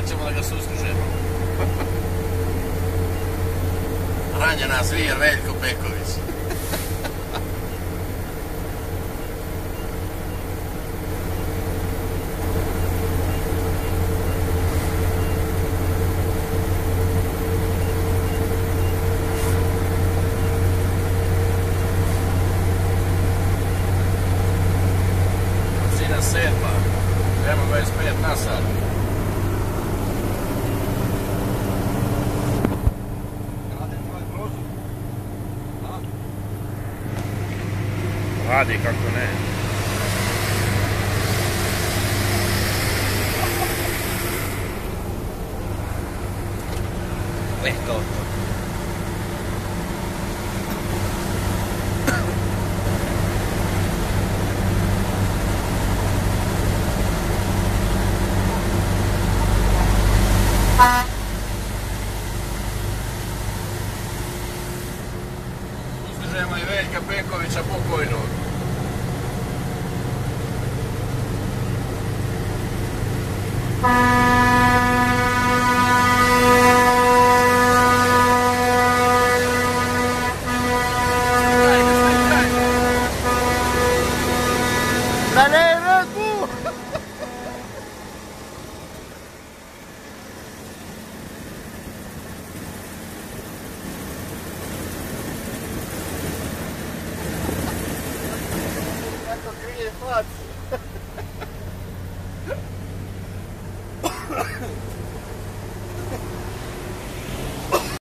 da ćemo da ga sustižemo. Ranje nas vije Veljko Peković. sedma, evo 25 na sat. あでかくねえっと Bye. Uzdižemo i Veljka Pekovića pokojnog. Da Техас.